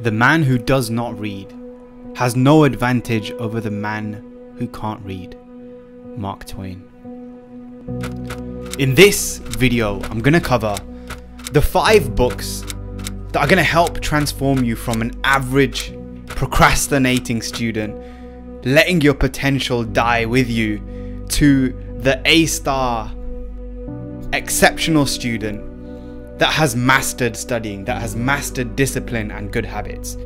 The man who does not read has no advantage over the man who can't read. Mark Twain. In this video, I'm going to cover the five books that are going to help transform you from an average procrastinating student, letting your potential die with you, to the A star exceptional student that has mastered studying, that has mastered discipline and good habits.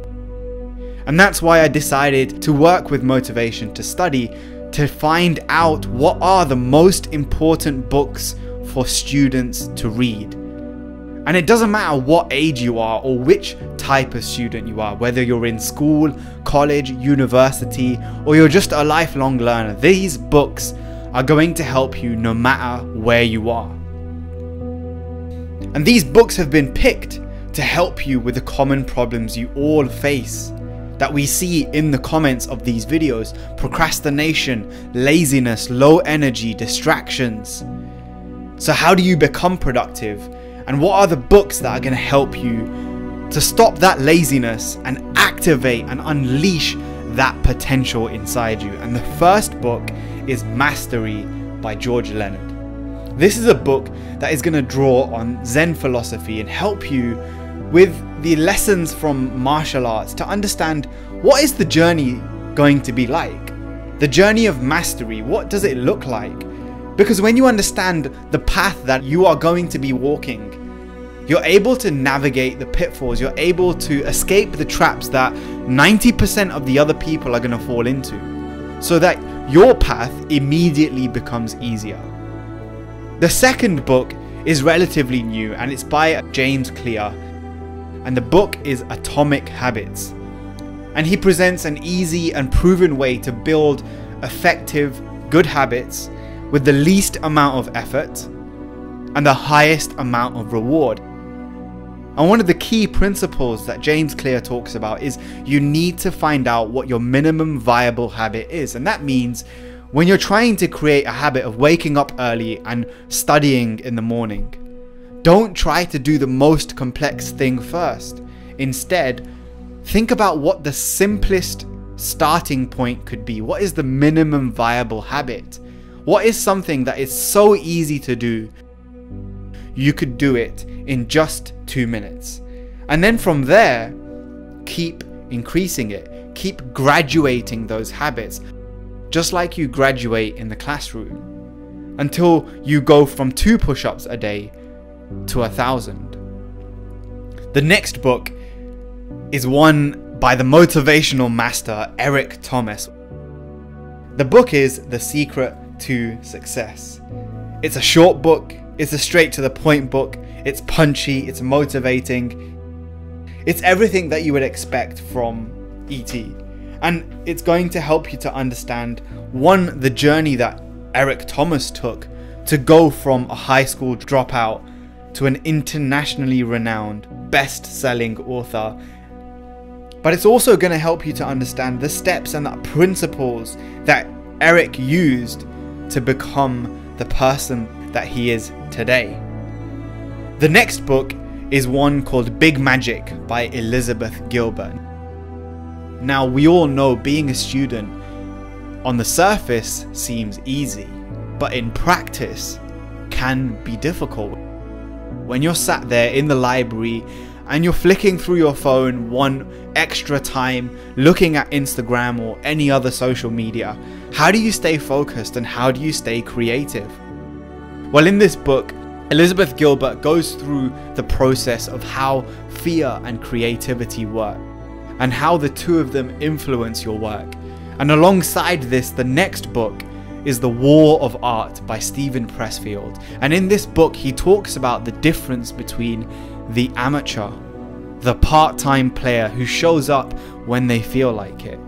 And that's why I decided to work with motivation to study to find out what are the most important books for students to read. And it doesn't matter what age you are or which type of student you are, whether you're in school, college, university, or you're just a lifelong learner, these books are going to help you no matter where you are. And these books have been picked to help you with the common problems you all face that we see in the comments of these videos procrastination, laziness, low energy, distractions. So, how do you become productive? And what are the books that are going to help you to stop that laziness and activate and unleash that potential inside you? And the first book is Mastery by George Leonard. This is a book that is going to draw on Zen philosophy and help you with the lessons from martial arts to understand what is the journey going to be like? The journey of mastery, what does it look like? Because when you understand the path that you are going to be walking, you're able to navigate the pitfalls, you're able to escape the traps that 90% of the other people are going to fall into, so that your path immediately becomes easier. The second book is relatively new and it's by James Clear, and the book is Atomic Habits. And he presents an easy and proven way to build effective, good habits with the least amount of effort and the highest amount of reward. And one of the key principles that James Clear talks about is you need to find out what your minimum viable habit is. And that means when you're trying to create a habit of waking up early and studying in the morning, don't try to do the most complex thing first. Instead, think about what the simplest starting point could be. What is the minimum viable habit? What is something that is so easy to do? You could do it in just two minutes. And then from there, keep increasing it. Keep graduating those habits just like you graduate in the classroom, until you go from two push ups a day to a thousand. The next book is one by the motivational master Eric Thomas. The book is The Secret to Success. It's a short book, it's a straight to the point book, it's punchy, it's motivating. It's everything that you would expect from ET and it's going to help you to understand one, the journey that Eric Thomas took to go from a high school dropout to an internationally renowned, best selling author. But it's also going to help you to understand the steps and the principles that Eric used to become the person that he is today. The next book is one called Big Magic by Elizabeth Gilbert. Now, we all know being a student on the surface seems easy, but in practice can be difficult. When you're sat there in the library and you're flicking through your phone one extra time, looking at Instagram or any other social media, how do you stay focused and how do you stay creative? Well, in this book, Elizabeth Gilbert goes through the process of how fear and creativity work and how the two of them influence your work. And alongside this, the next book is The War of Art by Steven Pressfield. And in this book, he talks about the difference between the amateur, the part time player who shows up when they feel like it,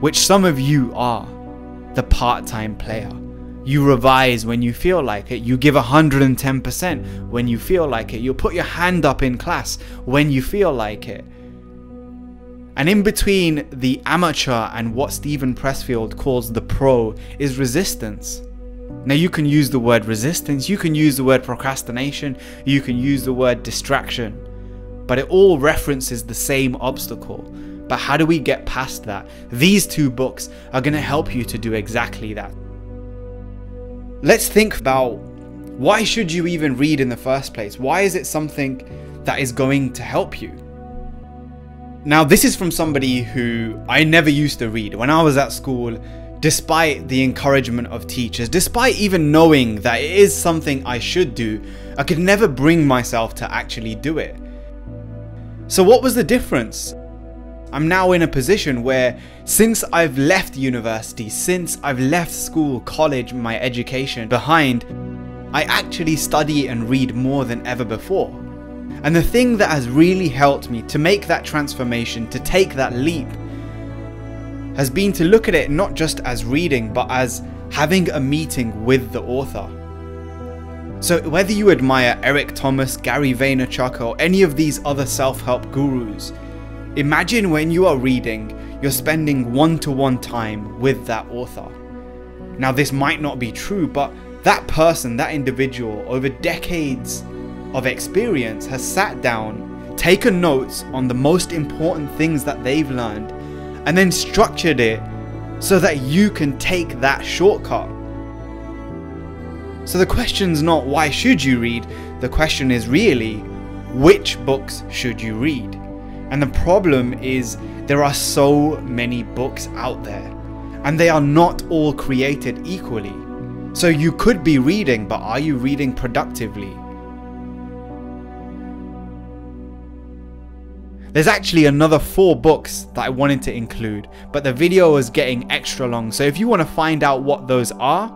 which some of you are, the part time player. You revise when you feel like it. You give 110% when you feel like it. You put your hand up in class when you feel like it. And in between the amateur and what Steven Pressfield calls the pro is resistance. Now, you can use the word resistance, you can use the word procrastination, you can use the word distraction. but it all references the same obstacle. But how do we get past that? These two books are going to help you to do exactly that. Let's think about why should you even read in the first place? Why is it something that is going to help you? Now, this is from somebody who I never used to read. When I was at school, despite the encouragement of teachers, despite even knowing that it is something I should do, I could never bring myself to actually do it. So, what was the difference? I'm now in a position where, since I've left university, since I've left school, college, my education behind, I actually study and read more than ever before. And the thing that has really helped me to make that transformation, to take that leap, has been to look at it not just as reading, but as having a meeting with the author. So, whether you admire Eric Thomas, Gary Vaynerchuk, or any of these other self help gurus, imagine when you are reading, you're spending one to one time with that author. Now, this might not be true, but that person, that individual, over decades of experience, has sat down, taken notes on the most important things that they've learned, and then structured it so that you can take that shortcut. So the question's not why should you read, the question is really which books should you read? And the problem is there are so many books out there and they are not all created equally. So you could be reading, but are you reading productively? There's actually another four books that I wanted to include, but the video was getting extra long. So if you want to find out what those are,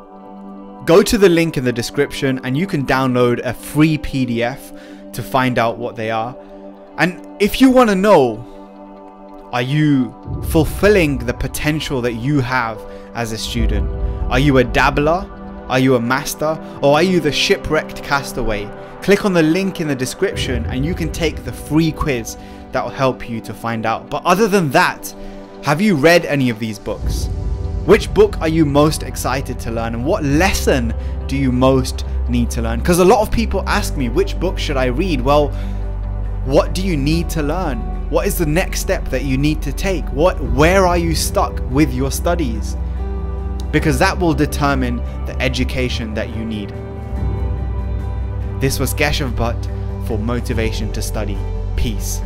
go to the link in the description and you can download a free PDF to find out what they are. And if you want to know, are you fulfilling the potential that you have as a student? Are you a dabbler? Are you a master? Or are you the shipwrecked castaway? Click on the link in the description and you can take the free quiz that will help you to find out. But other than that, have you read any of these books? Which book are you most excited to learn and what lesson do you most need to learn? Because a lot of people ask me, which book should I read? Well, what do you need to learn? What is the next step that you need to take? What where are you stuck with your studies? Because that will determine the education that you need. This was Keshav Bhatt for Motivation to Study. Peace.